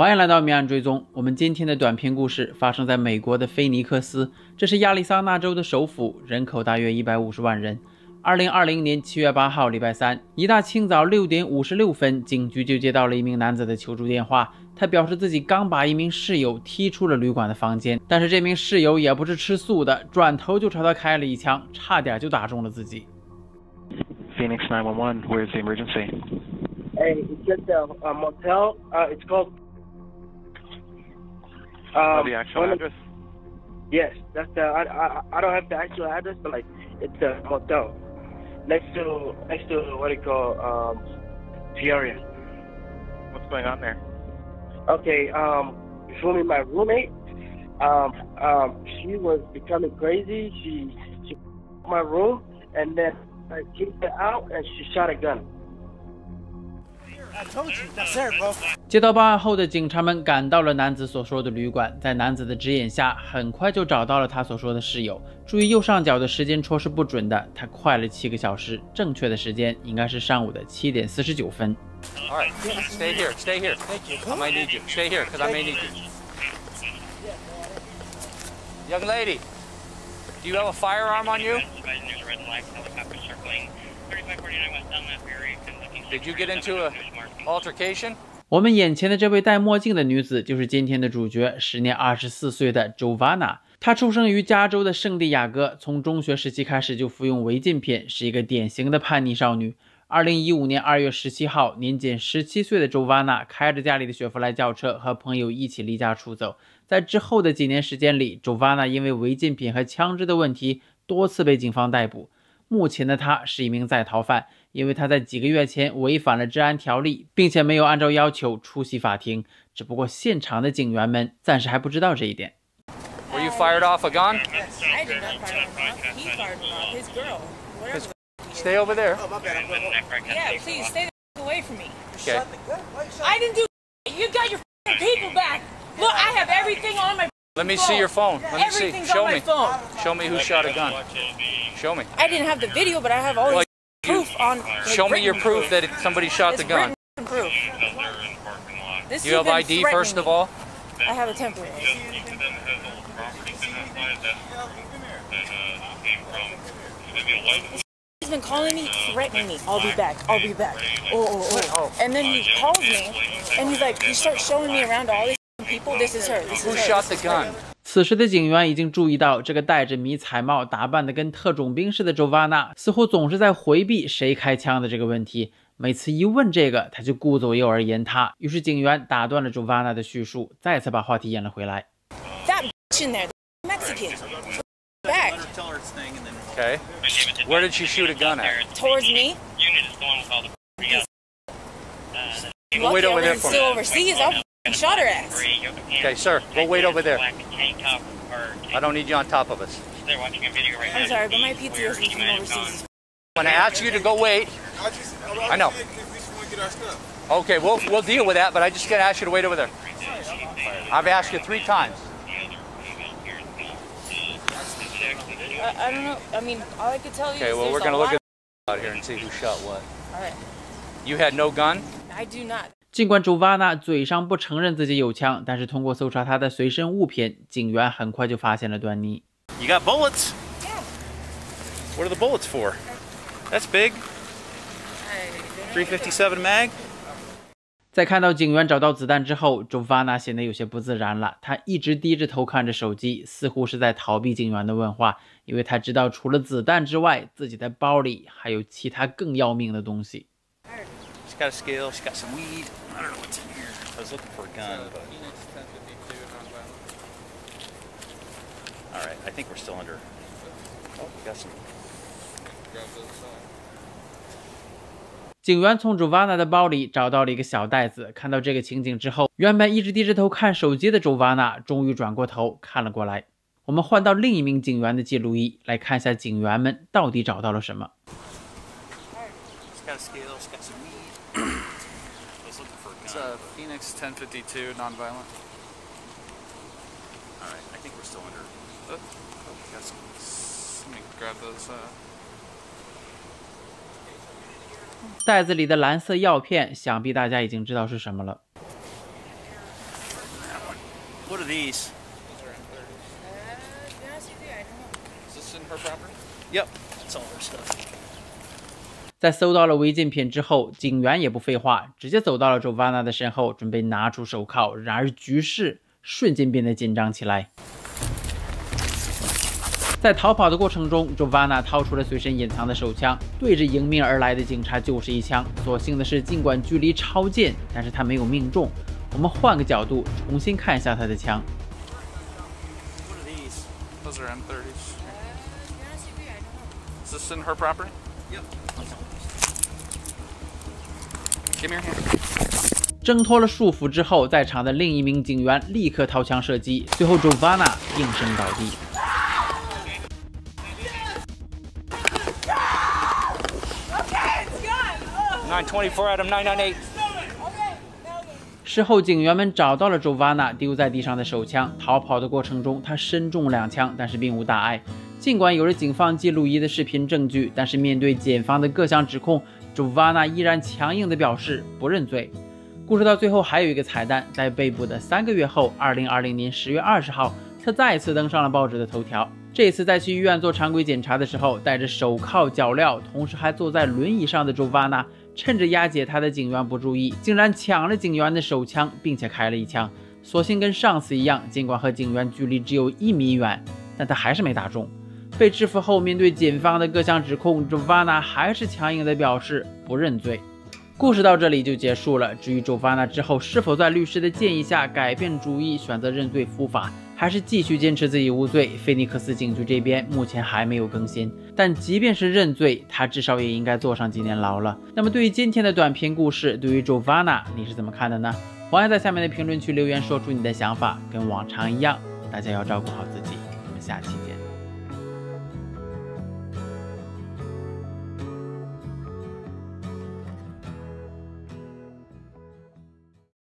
欢迎来到明暗追踪。我们今天的短篇故事发生在美国的菲尼克斯，这是亚利桑那州的首府，人口大约一百五十万人。二零二零年七月八号，礼拜三，一大清早六点五十六分，警局就接到了一名男子的求助电话。他表示自己刚把一名室友踢出了旅馆的房间，但是这名室友也不是吃素的，转头就朝他开了一枪，差点就打中了自己。Phoenix 911, where's the emergency? Hey, it's just a, a motel. Uh, it's called. Um, the actual one address? Yes, that's the. I, I I don't have the actual address, but like it's a motel next to next to what do you call um Peoria. What's going on there? Okay, um, for me, my roommate, um, um, she was becoming crazy. She she my room, and then I kicked her out, and she shot a gun. 接到报案后的警察们赶到了男子所说的旅馆，在男子的指引下，很快就找到了他所说的室友。注意右上角的时间戳是不准的，他快了七个小时，正确的时间应该是上午的七点四十九分。Young lady, do you have a firearm on you? Very very very very Did you get into a altercation? 我们眼前的这位戴墨镜的女子就是今天的主角，时年二十四岁的 Jovana。她出生于加州的圣地亚哥，从中学时期开始就服用违禁品，是一个典型的叛逆少女。二零一五年二月十七号，年仅十七岁的 Jovana 开着家里的雪佛兰轿车和朋友一起离家出走。在之后的几年时间里，Jovana 因为违禁品和枪支的问题多次被警方逮捕。目前的他是一名在逃犯，因为他在几个月前违反了治安条例，并且没有按照要求出席法庭。只不过现场的警员们暂时还不知道这一点。Were you fired off a gun? I did not fire him off. He fired him off. His girl. Whatever. Stay over there. Oh, my bad. Yeah, please stay the away from me. Okay. I didn't do. You got your people back. Look, I have everything on my. Let me see your phone. Let me see. Show me. phone. Show me who shot a gun. Show me. I didn't have the video, but I have all Well, this proof on. like, Show me your proof that it, somebody shot the gun. proof. This You have ID first of all. I have a temporary. He's been calling me, threatening me. I'll be back. I'll be back. Oh, oh, oh. And then he calls me, and he's like, he starts showing me around all these people. This is her. This Who is her. shot the gun? 此时的警员已经注意到，这个戴着迷彩帽、打扮的跟特种兵似的 Jovana 似乎总是在回避谁开枪的这个问题。每次一问这个，他就顾左右而言他。于是警员打断了 Jovana 的叙述，再次把话题引了回来。That bitch in there, Mexican. Back Okay. Where did she shoot a gun at? towards me. Unit is the one with all the wait over there for still overseas. I f***ing shot her ass. Okay, sir, we'll wait over there. Black tank top or I don't need you on top of us. they're watching a video right now. I'm sorry, but my pizza is from overseas. When I ask you to go wait, I know. We get our stuff. okay, we'll we'll deal with that. But I just gotta ask you to wait over there. I've asked you three times. I, I don't know. I mean, all I could tell you Okay, is well we're gonna look at out here and see who shot what. All right. You had no gun. I do not. 尽管 Jovana 嘴上不承认自己有枪，但是通过搜查他的随身物品，警员很快就发现了端倪。You got bullets? What are the bullets for? That's big. 357 mag? 在看到警员找到子弹之后，Jovana 显得有些不自然了。他一直低着头看着手机，似乎是在逃避警员的问话，因为他知道除了子弹之外，自己的包里还有其他更要命的东西。She's got a scale, she's got some weed. I don't know what's in here. I was looking for a gun, but. Alright, I think we're still under. Oh, we got some. 警员从 Jovana 的包里找到了一个小袋子，看到这个情景之后，原本一直低着头看手机的 Jovana 终于转过头看了过来。我们换到另一名警员的记录仪，来看一下警员们到底找到了什么。was looking for a It's gun. uh, Phoenix 1052, nonviolent. Alright, I think we're still under. Oh, we got some. Let me grab those. Uh, 袋子里的蓝色药片，想必大家已经知道是什么了。 What are these? Is this in her property? Yep. That's all her stuff. 在搜到了违禁品之后，警员也不废话，直接走到了 Jovana 的身后，准备拿出手铐。然而局势瞬间变得紧张起来。在逃跑的过程中，Jovana 掏出了随身隐藏的手枪，对着迎面而来的警察就是一枪。所幸的是，尽管距离超近，但是他没有命中。我们换个角度，重新看一下他的枪。What are these? Those are M30s. Is this in her property? Hand. 挣脱了束缚之后，在场的另一名警员立刻掏枪射击，最后 Jovana 应声倒地。924 Adam 998. 事后，警员们找到了 Jovana 丢在地上的手枪。逃跑的过程中，他身中两枪，但是并无大碍。尽管有着警方记录仪的视频证据，但是面对检方的各项指控，Jovana 依然强硬地表示不认罪。故事到最后还有一个彩蛋，在被捕的三个月后，2020年10月20号，他再次登上了报纸的头条。这次在去医院做常规检查的时候，戴着手铐脚镣，同时还坐在轮椅上的 Jovana，趁着押解他的警员不注意，竟然抢了警员的手枪，并且开了一枪。所幸跟上次一样，尽管和警员距离只有一米远，但他还是没打中。被制服后，面对检方的各项指控，Jovana 还是强硬地表示不认罪。故事到这里就结束了。至于 Jovana 之后是否在律师的建议下改变主意，选择认罪伏法，还是继续坚持自己无罪，菲尼克斯警局这边目前还没有更新。但即便是认罪，他至少也应该坐上几年牢了。那么对于今天的短篇故事，对于 Jovana 你是怎么看的呢？欢迎在下面的评论区留言说出你的想法。跟往常一样，大家要照顾好自己。我们下期见。